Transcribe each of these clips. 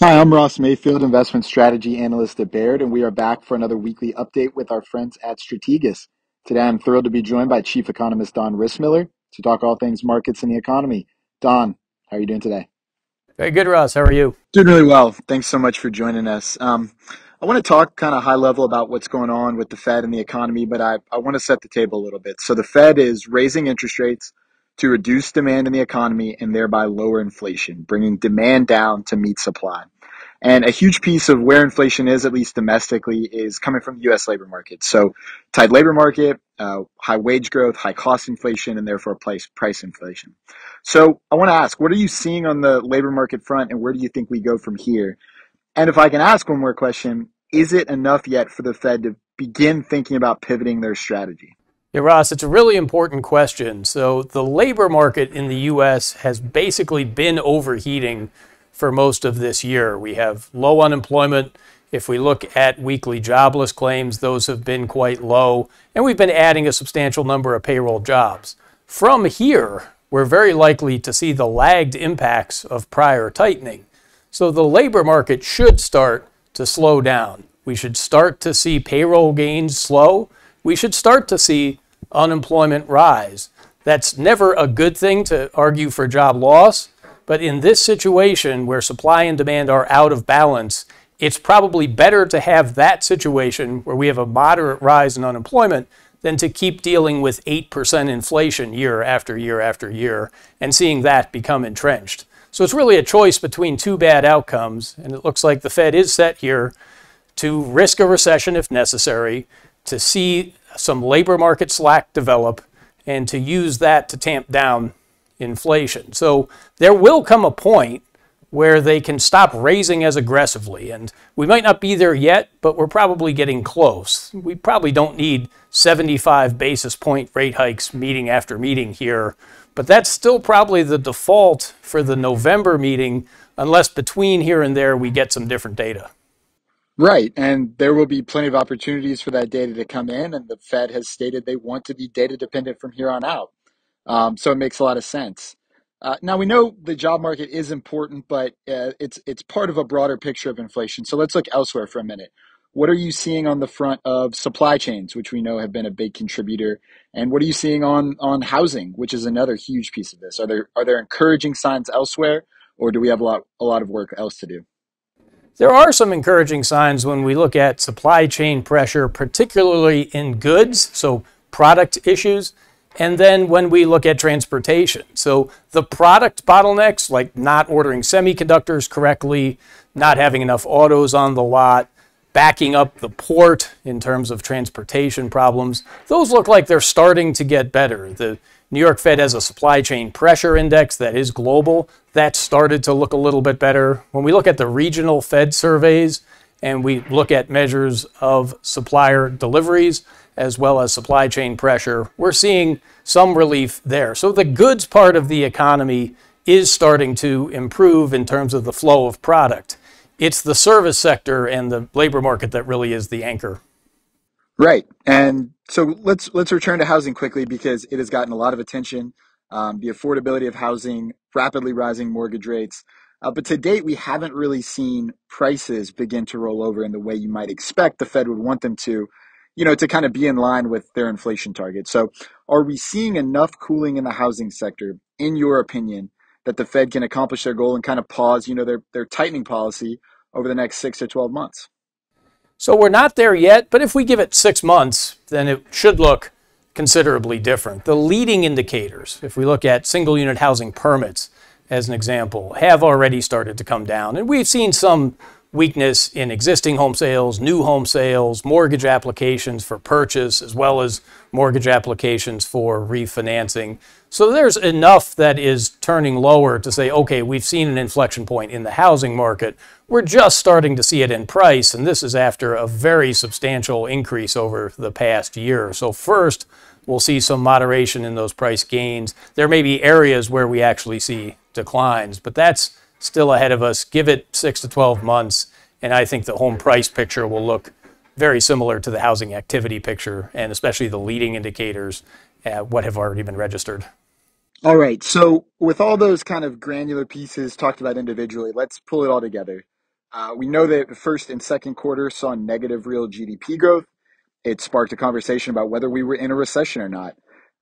Hi, I'm Ross Mayfield, investment strategy analyst at Baird, and we are back for another weekly update with our friends at Strategas. Today, I'm thrilled to be joined by Chief Economist Don Rissmiller to talk all things markets and the economy. Don, how are you doing today? Very good, Ross. How are you? Doing really well. Thanks so much for joining us. Um, I want to talk kind of high level about what's going on with the Fed and the economy, but I, I want to set the table a little bit. So, the Fed is raising interest rates to reduce demand in the economy and thereby lower inflation, bringing demand down to meet supply. And a huge piece of where inflation is, at least domestically, is coming from the U.S. labor market. So, tight labor market, uh, high wage growth, high cost inflation, and therefore price price inflation. So, I want to ask, what are you seeing on the labor market front, and where do you think we go from here? And if I can ask one more question, is it enough yet for the Fed to begin thinking about pivoting their strategy? Yeah, Ross, it's a really important question. So, the labor market in the U.S. has basically been overheating for most of this year. We have low unemployment. If we look at weekly jobless claims, those have been quite low, and we've been adding a substantial number of payroll jobs. From here, we're very likely to see the lagged impacts of prior tightening. So the labor market should start to slow down. We should start to see payroll gains slow. We should start to see unemployment rise. That's never a good thing to argue for job loss, but in this situation where supply and demand are out of balance, it's probably better to have that situation where we have a moderate rise in unemployment than to keep dealing with 8% inflation year after year after year and seeing that become entrenched. So it's really a choice between two bad outcomes, and it looks like the Fed is set here to risk a recession if necessary, to see some labor market slack develop, and to use that to tamp down inflation. So there will come a point where they can stop raising as aggressively. And we might not be there yet, but we're probably getting close. We probably don't need 75 basis point rate hikes meeting after meeting here, but that's still probably the default for the November meeting, unless between here and there we get some different data. Right. And there will be plenty of opportunities for that data to come in. And the Fed has stated they want to be data dependent from here on out. Um, so it makes a lot of sense. Uh, now we know the job market is important, but uh, it's it's part of a broader picture of inflation. So let's look elsewhere for a minute. What are you seeing on the front of supply chains, which we know have been a big contributor, and what are you seeing on on housing, which is another huge piece of this? Are there are there encouraging signs elsewhere, or do we have a lot a lot of work else to do? There are some encouraging signs when we look at supply chain pressure, particularly in goods, so product issues. And then when we look at transportation, so the product bottlenecks, like not ordering semiconductors correctly, not having enough autos on the lot, backing up the port in terms of transportation problems, those look like they're starting to get better. The New York Fed has a supply chain pressure index that is global. That started to look a little bit better. When we look at the regional Fed surveys and we look at measures of supplier deliveries, as well as supply chain pressure, we're seeing some relief there. So the goods part of the economy is starting to improve in terms of the flow of product. It's the service sector and the labor market that really is the anchor. Right. And so let's let's return to housing quickly because it has gotten a lot of attention. Um, the affordability of housing, rapidly rising mortgage rates. Uh, but to date, we haven't really seen prices begin to roll over in the way you might expect the Fed would want them to you know, to kind of be in line with their inflation target. So, are we seeing enough cooling in the housing sector, in your opinion, that the Fed can accomplish their goal and kind of pause, you know, their their tightening policy over the next six to twelve months? So we're not there yet, but if we give it six months, then it should look considerably different. The leading indicators, if we look at single unit housing permits as an example, have already started to come down. And we've seen some weakness in existing home sales, new home sales, mortgage applications for purchase, as well as mortgage applications for refinancing. So there's enough that is turning lower to say, okay, we've seen an inflection point in the housing market. We're just starting to see it in price, and this is after a very substantial increase over the past year. So, first, we'll see some moderation in those price gains. There may be areas where we actually see declines, but that's still ahead of us. Give it six to 12 months, and I think the home price picture will look very similar to the housing activity picture, and especially the leading indicators, uh, what have already been registered. All right. So, with all those kind of granular pieces talked about individually, let's pull it all together. Uh, we know that the first and second quarter saw negative real GDP growth. It sparked a conversation about whether we were in a recession or not.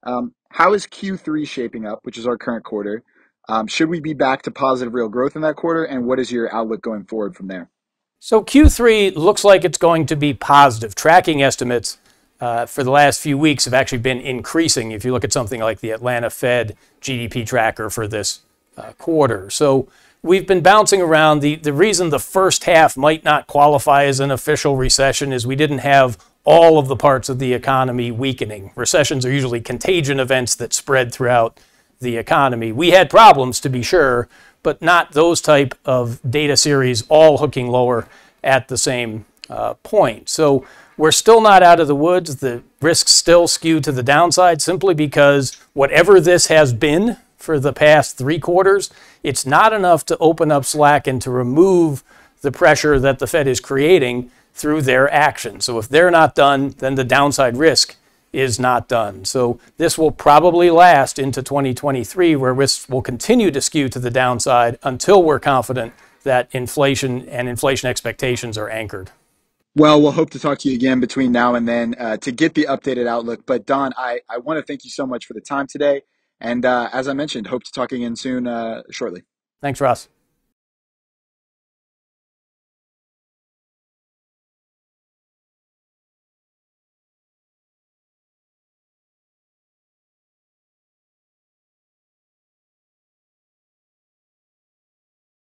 Um, how is Q3 shaping up, which is our current quarter? Um, should we be back to positive real growth in that quarter? And what is your outlook going forward from there? So Q3 looks like it's going to be positive. Tracking estimates uh, for the last few weeks have actually been increasing. If you look at something like the Atlanta Fed GDP tracker for this uh, quarter, so we've been bouncing around. The the reason the first half might not qualify as an official recession is we didn't have all of the parts of the economy weakening. Recessions are usually contagion events that spread throughout the economy. We had problems to be sure, but not those type of data series all hooking lower at the same uh, point. So we're still not out of the woods. The risks still skew to the downside simply because whatever this has been for the past three quarters, it's not enough to open up slack and to remove the pressure that the Fed is creating through their action. So if they're not done, then the downside risk is not done. So this will probably last into 2023 where risks will continue to skew to the downside until we're confident that inflation and inflation expectations are anchored. Well, we'll hope to talk to you again between now and then uh, to get the updated outlook. But Don, I, I want to thank you so much for the time today. And uh, as I mentioned, hope to talk again soon uh, shortly. Thanks, Ross.